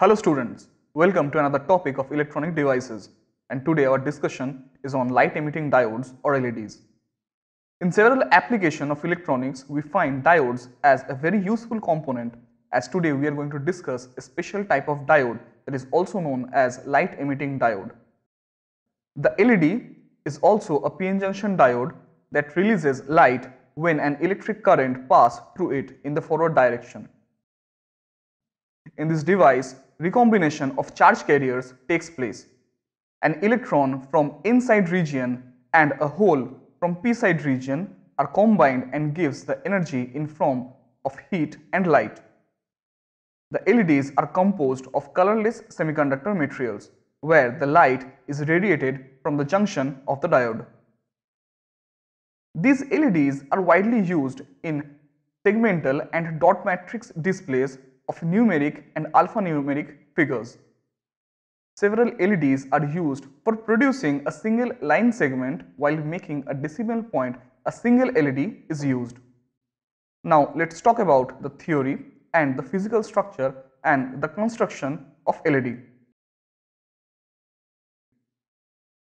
Hello students, welcome to another topic of electronic devices and today our discussion is on light emitting diodes or LEDs. In several applications of electronics, we find diodes as a very useful component as today we are going to discuss a special type of diode that is also known as light emitting diode. The LED is also a PN junction diode that releases light when an electric current passes through it in the forward direction. In this device, recombination of charge carriers takes place. An electron from n-side region and a hole from p-side region are combined and gives the energy in form of heat and light. The LEDs are composed of colorless semiconductor materials where the light is radiated from the junction of the diode. These LEDs are widely used in segmental and dot matrix displays of numeric and alphanumeric figures. Several LEDs are used for producing a single line segment while making a decimal point a single LED is used. Now let's talk about the theory and the physical structure and the construction of LED.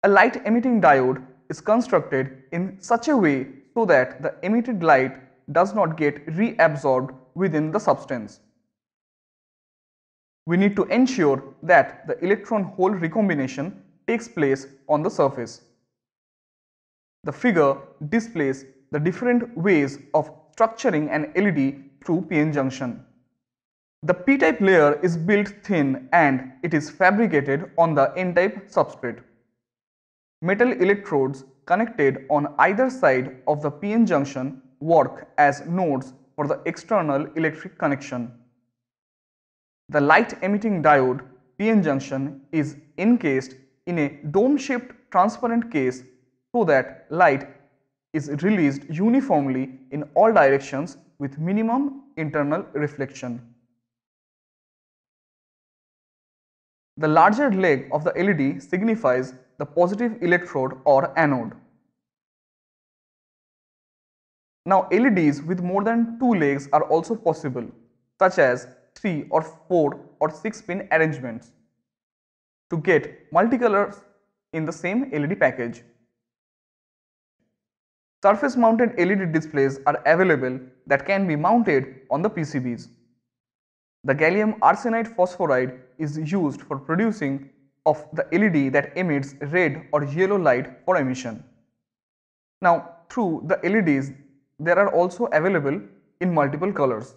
A light emitting diode is constructed in such a way so that the emitted light does not get reabsorbed within the substance. We need to ensure that the electron hole recombination takes place on the surface. The figure displays the different ways of structuring an LED through PN junction. The p-type layer is built thin and it is fabricated on the n-type substrate. Metal electrodes connected on either side of the PN junction work as nodes for the external electric connection. The light emitting diode PN junction is encased in a dome shaped transparent case so that light is released uniformly in all directions with minimum internal reflection. The larger leg of the LED signifies the positive electrode or anode. Now LEDs with more than two legs are also possible such as 3 or 4 or 6 pin arrangements to get multicolors in the same LED package. Surface mounted LED displays are available that can be mounted on the PCBs. The gallium arsenide phosphoride is used for producing of the LED that emits red or yellow light for emission. Now through the LEDs there are also available in multiple colors.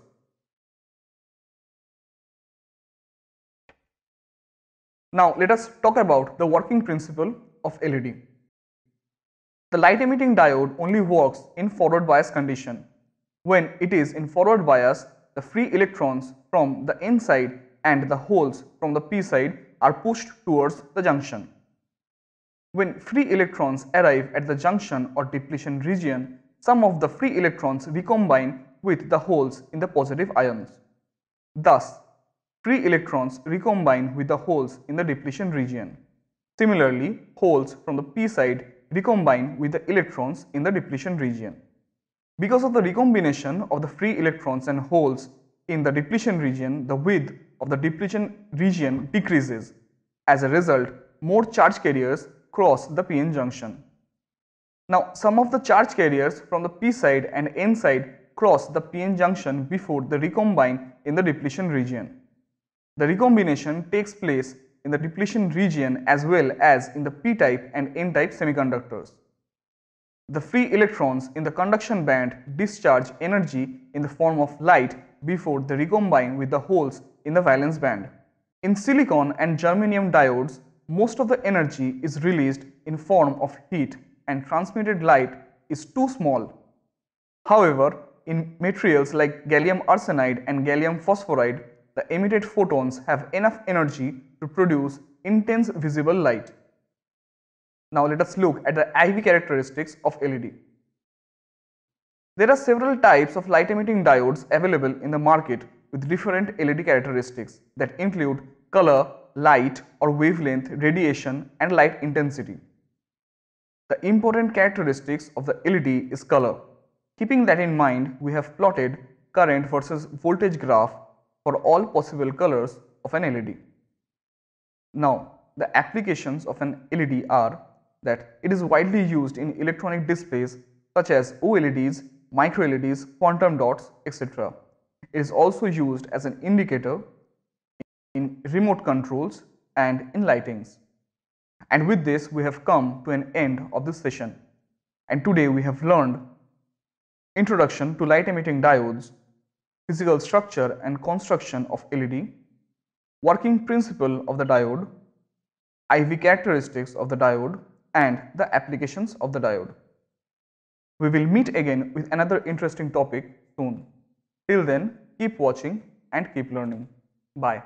Now let us talk about the working principle of LED. The light emitting diode only works in forward bias condition. When it is in forward bias, the free electrons from the n side and the holes from the p side are pushed towards the junction. When free electrons arrive at the junction or depletion region, some of the free electrons recombine with the holes in the positive ions. Thus, free electrons recombine with the holes in the depletion region. Similarly, holes from the p side recombine with the electrons in the depletion region. Because of the recombination of the free electrons and holes in the depletion region, the width of the depletion region decreases. As a result, more charge carriers cross the PN junction. Now, some of the charge carriers from the P side and N side cross the PN junction before they recombine in the depletion region. The recombination takes place in the depletion region as well as in the p-type and n-type semiconductors. The free electrons in the conduction band discharge energy in the form of light before they recombine with the holes in the valence band. In silicon and germanium diodes, most of the energy is released in form of heat and transmitted light is too small. However, in materials like gallium arsenide and gallium phosphoride, the emitted photons have enough energy to produce intense visible light. Now let us look at the IV characteristics of LED. There are several types of light emitting diodes available in the market with different LED characteristics that include color, light or wavelength, radiation and light intensity. The important characteristics of the LED is color. Keeping that in mind, we have plotted current versus voltage graph for all possible colors of an LED. Now, the applications of an LED are that it is widely used in electronic displays such as OLEDs, micro LEDs, quantum dots, etc. It is also used as an indicator in remote controls and in lightings. And with this, we have come to an end of this session. And today we have learned Introduction to light emitting diodes, physical structure and construction of LED, working principle of the diode, IV characteristics of the diode and the applications of the diode. We will meet again with another interesting topic soon. Till then, keep watching and keep learning. Bye.